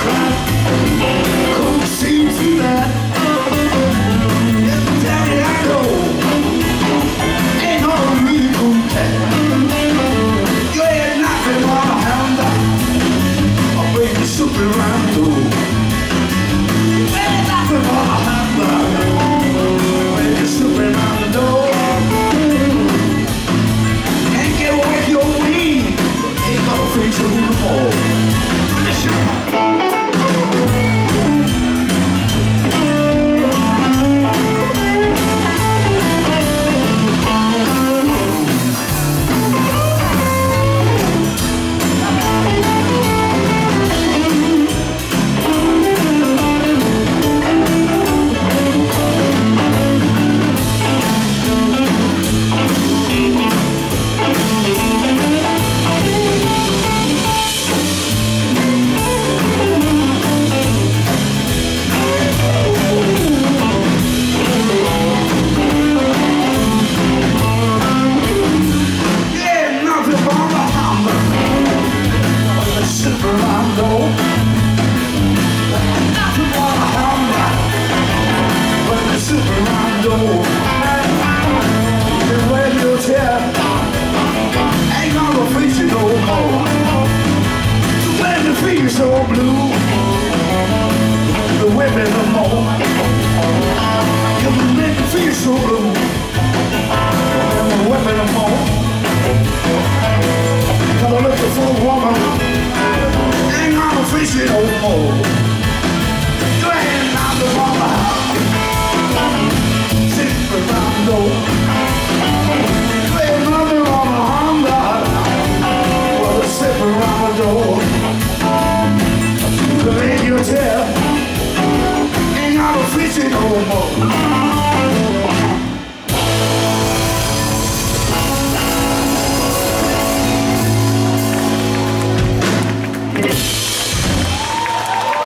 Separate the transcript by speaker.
Speaker 1: cry. you so blue? The You make me feel so blue? The women are all. Cause I look for a woman? Ain't gonna face it no more 思う